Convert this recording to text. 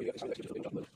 这个要给商业的企业做更的。